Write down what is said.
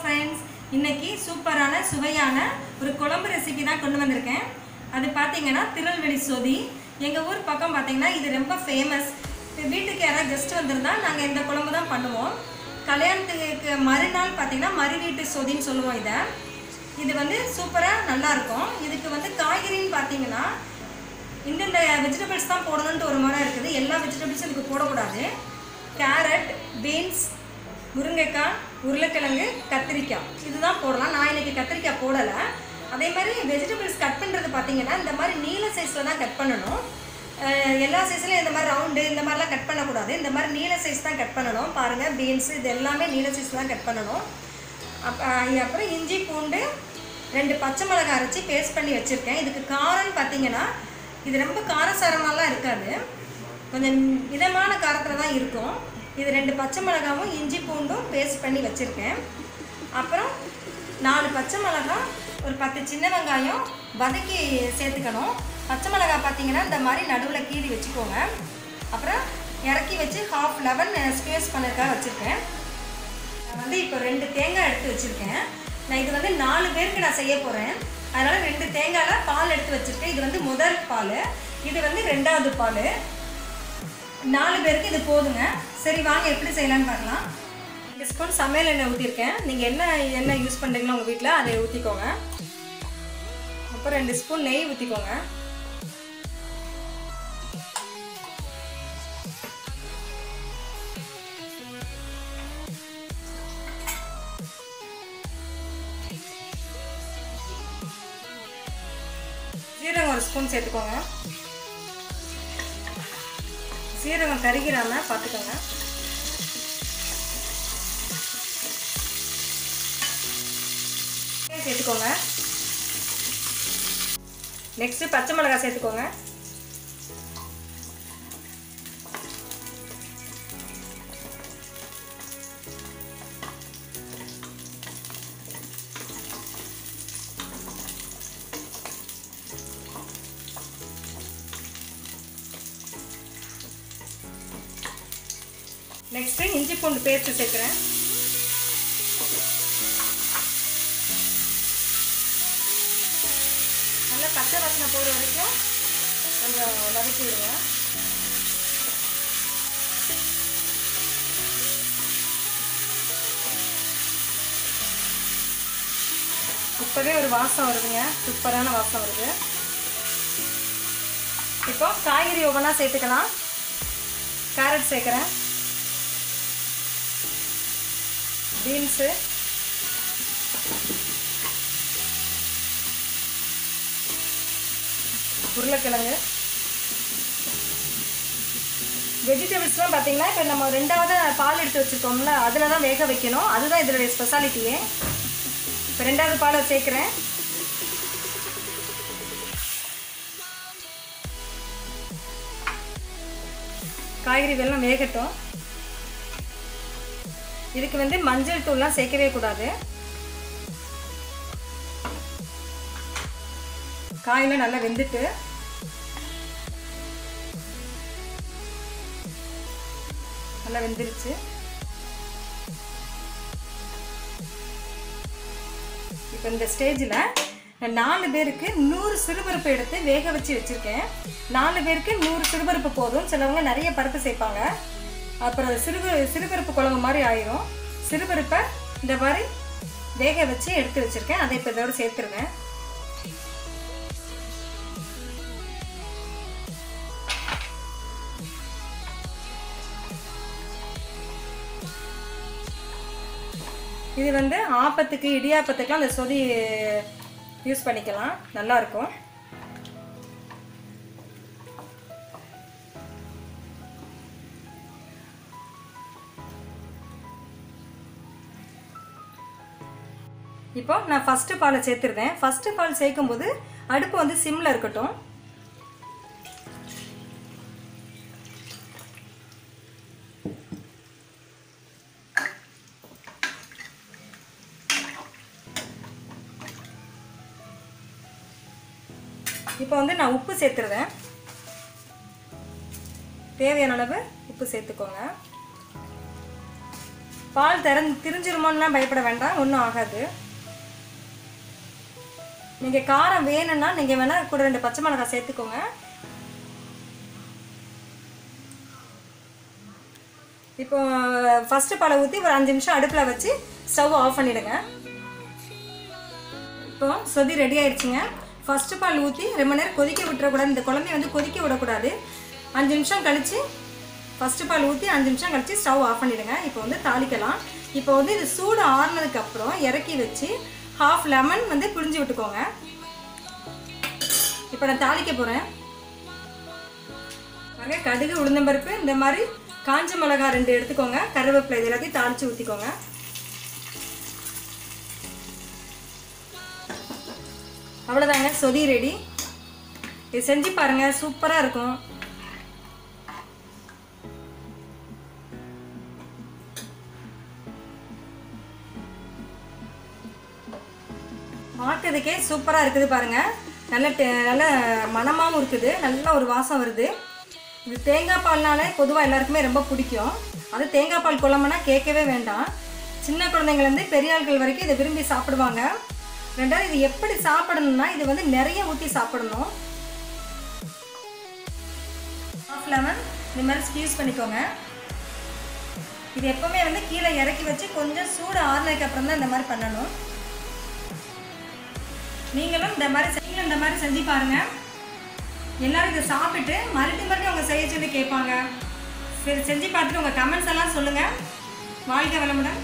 Friends இன்னைக்கு சூப்பரான சுவையான ஒரு குழம்பு ரெசிபி தான் கொண்டு வந்திருக்கேன். அது பார்த்தீங்கன்னா திருநெல்வேலி சொதி. எங்கள் ஊர் பக்கம் பார்த்தீங்கன்னா இது ரொம்ப ஃபேமஸ் வீட்டுக்கு யாராவது கெஸ்ட் வந்திருந்தால் நாங்கள் இந்த குழம்பு தான் பண்ணுவோம். கல்யாணத்துக்கு மறுநாள் பார்த்தீங்கன்னா மறு வீட்டு சொதின்னு சொல்லுவோம் இதை. இது வந்து சூப்பராக நல்லாயிருக்கும். இதுக்கு வந்து காய்கறின்னு பார்த்தீங்கன்னா இந்தந்த வெஜிடபிள்ஸ் தான் போடணுன்ட்டு ஒரு முறை இருக்குது. எல்லா வெஜிடபிள்ஸும் இதுக்கு போடக்கூடாது. கேரட் பீன்ஸ் முருங்கைக்காய் உருளைக்கிழங்கு கத்திரிக்காய். இதுதான் போடலாம். நான் இன்னைக்கு கத்திரிக்காய் போடலை. அதே மாதிரி வெஜிடபிள்ஸ் கட் பண்ணுறது பார்த்தீங்கன்னா இந்த மாதிரி நீல சைஸில் தான் கட் பண்ணணும். எல்லா சைஸ்லையும் இந்த மாதிரி ரவுண்டு இந்த மாதிரிலாம் கட் பண்ணக்கூடாது. இந்த மாதிரி நீல சைஸ் தான் கட் பண்ணணும். பாருங்கள் பீன்ஸ் இது எல்லாமே நீல சைஸ் தான் கட் பண்ணணும். அப்புறம் இஞ்சி பூண்டு ரெண்டு பச்சை மிளகாய் அரைச்சி பேஸ்ட் பண்ணி வச்சுருக்கேன். இதுக்கு காரம்னு பார்த்தீங்கன்னா இது ரொம்ப காரசாரமாலாம் இருக்காது. கொஞ்சம் இதமான காரத்தில் தான் இருக்கும். இது ரெண்டு பச்சை மிளகாவும் இஞ்சி பூண்டும் பேஸ்ட் பண்ணி வச்சுருக்கேன். அப்புறம் நாலு பச்சை மிளகாய் ஒரு பத்து சின்ன வெங்காயம் வதக்கி சேர்த்துக்கணும். பச்சை மிளகாய் பார்த்தீங்கன்னா இந்த மாதிரி நடுவில் கீறி வச்சுக்கோங்க. அப்புறம் இறக்கி வச்சு ஹாஃப் லெவன் ஸ்பேஸ் பண்ணதுக்காக வச்சுருக்கேன். நான் வந்து இப்போ ரெண்டு தேங்காய் எடுத்து வச்சுருக்கேன். நான் இது வந்து நாலு பேருக்கு நான் செய்ய போகிறேன் அதனால் ரெண்டு தேங்காயில் பால் எடுத்து வச்சுருக்கேன். இது வந்து முதல் பால். இது வந்து ரெண்டாவது பால். நாலு பேருக்கு இது போதுங்க. சரி வாங்க எப்படி செய்யலான்னு பார்க்கலாம். ரெண்டு ஸ்பூன் சமையல் எண்ணெய் ஊற்றிருக்கேன் நீங்கள் என்ன எண்ணெய் யூஸ் பண்ணுறீங்களோ உங்கள் வீட்டில் அதை ஊற்றிக்கோங்க அப்புறம் ரெண்டு ஸ்பூன் நெய் ஊற்றிக்கோங்க சீரகம் ஒரு ஸ்பூன் சேர்த்துக்கோங்க. சீரகம் கருகிராம பார்த்துக்கோங்க சேர்த்துக்கோங்க. நெக்ஸ்ட் பச்சை மிளகாய் சேர்த்துக்கோங்க. நெக்ஸ்ட்டு இஞ்சி பூண்டு பேஸ்ட்டு சேர்க்குறேன். பச்சை வாசனை போகிற வரைக்கும் கொஞ்சம் வதக்கி விடுங்க இப்போவே ஒரு வாசம் வருதுங்க. சூப்பரான வாசம் வருது. இப்போ காய்கறி ஒவ்வொன்றா சேர்த்துக்கலாம். கேரட் சேர்க்குறேன். பீன்ஸு. உருளைக்கிழங்கு. வெஜிடபிள்ஸ்லாம் பார்த்தீங்கன்னா இப்போ நம்ம ரெண்டாவது பால் எடுத்து வச்சுருக்கோம்ல அதில் தான் வேக வைக்கணும். அதுதான் இதனுடைய ஸ்பெஷாலிட்டியே இப்போ ரெண்டாவது பாலை சேர்க்குறேன். காய்கறி வெள்ளம் வேகட்டும். இதுக்கு வந்து மஞ்சள் தூள்லாம் சேர்க்கவே கூடாது. காயெல்லாம் நல்லா வெந்துட்டு நல்லா வெந்துருச்சு. இப்போ இந்த ஸ்டேஜில் நான் நாலு பேருக்கு நூறு சிறுபருப்பு எடுத்து வேக வச்சு வச்சுருக்கேன். நாலு பேருக்கு நூறு சிறுபருப்பு போதும். சிலவங்க நிறைய பருப்பு சேர்ப்பாங்க. அப்புறம் சிறுபு சிறுபருப்பு குழம்பு மாதிரி ஆயிரும். சிறுபருப்பை இந்த மாதிரி வேக வச்சு எடுத்து வச்சுருக்கேன். அதை இப்போ இதோட சேர்த்துருவேன். இது வந்து ஆப்பத்துக்கு இடியாப்பத்துக்குலாம் அந்த சொதி யூஸ் பண்ணிக்கலாம். நல்லாயிருக்கும். இப்போ நான் ஃபஸ்ட்டு பாலை சேர்த்துருந்தேன் ஃபஸ்ட்டு பால் சேர்க்கும்போது அடுப்பு வந்து சிம்மில் இருக்கட்டும். இப்போ வந்து நான் உப்பு சேர்த்துருவேன். தேவையான அளவு உப்பு சேர்த்துக்கோங்க. பால் திறந்து திரிஞ்சிருமோன்னா பயப்பட வேண்டாம் ஒன்றும் ஆகாது. நீங்கள் காரம் வேணும்னா நீங்கள் வேணால் கூட ரெண்டு பச்சை மிளகாய் சேர்த்துக்கோங்க. இப்போ ஃபஸ்ட்டு பாலை ஊற்றி ஒரு அஞ்சு நிமிஷம் அடுப்பில் வச்சு ஸ்டவ் ஆஃப் பண்ணிவிடுங்க இப்போ சொதி ரெடி ஆயிடுச்சுங்க. ஃபஸ்ட்டு பால் ஊற்றி ரொம்ப நேரம் கொதிக்க விட்டுறக்கூடாது. இந்த குழந்தைய வந்து கொதிக்க விடக்கூடாது. அஞ்சு நிமிஷம் கழித்து ஃபஸ்ட்டு பால் ஊற்றி அஞ்சு நிமிஷம் கழித்து ஸ்டவ் ஆஃப் பண்ணிவிடுங்க இப்போ வந்து தாளிக்கலாம். இப்போ வந்து இது சூடு ஆறுனதுக்கப்புறம் இறக்கி வச்சு ஹாஃப் லெமன் வந்து பிழிஞ்சு விட்டுக்கோங்க. இப்போ நான் தாளிக்க போகிறேன் பாருங்க கடுகு உளுந்தம்பருப்பு இந்த மாதிரி காஞ்ச மிளகாய் ரெண்டு எடுத்துக்கோங்க. கருவேப்பிலை இது எல்லாத்தையும் தாளித்து ஊற்றிக்கோங்க அவ்வளோதாங்க சொதி ரெடி இது செஞ்சு பாருங்க சூப்பராக இருக்கும். பார்க்கறதுக்கே சூப்பராக இருக்குது பாருங்கள் நல்ல நல்ல மனமாகவும் இருக்குது. நல்ல ஒரு வாசம் வருது. இது தேங்காய் பால்னாலே பொதுவாக எல்லாருக்குமே ரொம்ப பிடிக்கும். அது தேங்காய் பால் குழம்புனா கேட்கவே வேண்டாம். சின்ன குழந்தைங்கள்லேருந்து பெரிய ஆட்கள் வரைக்கும் இதை விரும்பி சாப்பிடுவாங்க. ரெண்டாவது இது எப்படி சாப்பிடணும்னா இது வந்து நிறைய ஊற்றி சாப்பிடணும். ஆஃப் லெமன் இந்த மாதிரி ஸ்க்யூஸ் பண்ணிக்கோங்க. இது எப்போவுமே வந்து கீழே இறக்கி வச்சு கொஞ்சம் சூடு ஆறுனதுக்கு அப்புறம் தான் இந்த மாதிரி பண்ணணும். நீங்களும் இந்த மாதிரி நீங்களும் இந்த மாதிரி செஞ்சு பாருங்க. எல்லாரும் இதை சாப்பிட்டு மறுபடியும் மறுபடியும் அவங்க செய்ய சொல்லி கேட்பாங்க. சரி செஞ்சு பார்த்துட்டு உங்கள் கமெண்ட்ஸ் எல்லாம் சொல்லுங்கள் வாழ்க வளமுடன்.